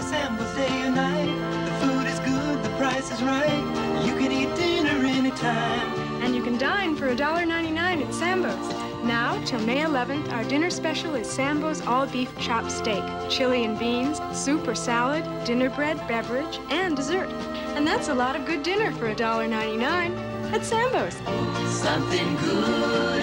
to Sambo's day or night. The food is good, the price is right. You can eat dinner anytime. And you can dine for $1.99 at Sambo's. Now, till May 11th, our dinner special is Sambo's all-beef chopped steak, chili and beans, soup or salad, dinner bread, beverage, and dessert. And that's a lot of good dinner for $1.99 at Sambo's. Something good